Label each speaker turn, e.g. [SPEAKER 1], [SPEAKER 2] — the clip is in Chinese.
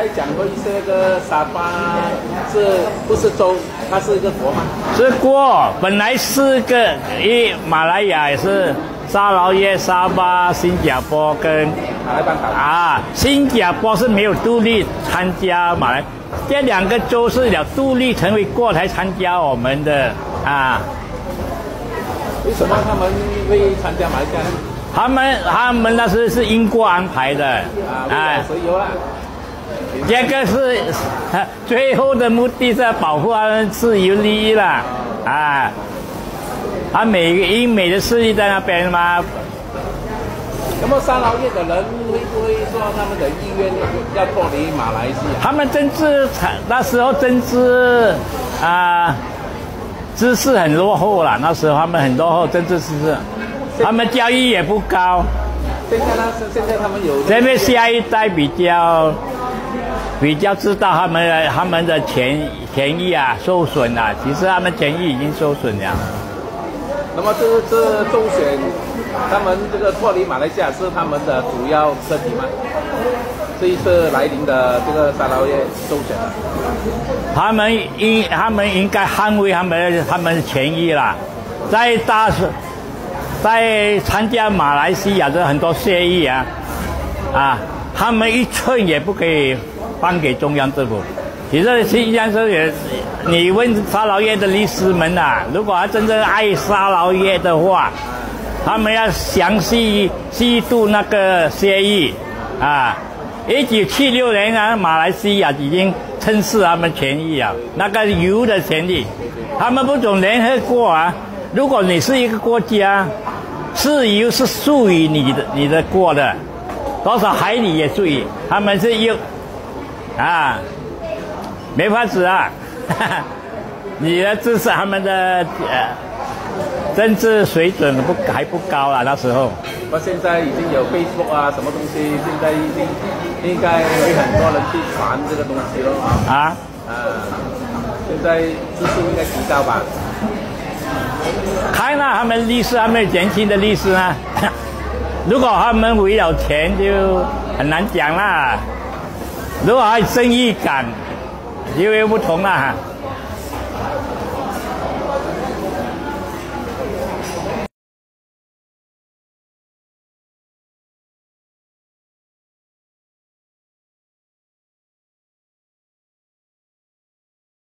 [SPEAKER 1] 还讲过一些个沙巴是不是州？它是一个国吗？
[SPEAKER 2] 是国，本来是个一马来亚也是沙劳越、沙巴、新加坡跟
[SPEAKER 1] 马来半岛
[SPEAKER 2] 啊，新加坡是没有独立参加马来，这两个州是要独立成为国才参加我们的啊。
[SPEAKER 1] 为什么他们会参加马来西亚呢？
[SPEAKER 2] 他们他们那是是英国安排的
[SPEAKER 1] 啊，啊石油啦。
[SPEAKER 2] 这个是最后的目的是要保护他们自由利益啦，啊，他美英美的势力在那边嘛。
[SPEAKER 1] 那么三劳越的人会不会说他们的意愿要脱离马来西亚？
[SPEAKER 2] 他们政治那时候政治啊。知识很落后了，那时候他们很落后，政治知识，他们教育也不高。
[SPEAKER 1] 现在呢？现在他们有。
[SPEAKER 2] 这边下一代比较比较知道他们的他们的权权益啊受损了，其实他们权益已经受损了。
[SPEAKER 1] 那么这这中选，他们这个脱离马来西亚是他们的主要课题吗？这一次来临的这个沙捞越周选，
[SPEAKER 2] 他们应他们应该捍卫他们他们的权益啦，在大在参加马来西亚的很多协议啊，啊，他们一寸也不可以颁给中央政府。其实新疆这也，你问沙劳越的律师们呐，如果他真正爱沙劳越的话，他们要详细细读那个协议啊。一九七六年啊，马来西亚已经称是他们权益啊，那个油的权利，他们不懂联合国啊。如果你是一个国家，石油是属于你的，你的国的，多少海里也属于他们是有啊，没法子啊，你的支持他们的呃政治水准不还不高啊，那时候。
[SPEAKER 1] 那现在已经有 Facebook 啊，什么东西？现在已经应该会很多人去传这个东西了啊。啊。啊。现在知识应该提高吧？
[SPEAKER 2] 看了他们律师，他们年轻的律师呢？如果他们为了钱，就很难讲啦。如果还有正义感，就又不同了哈。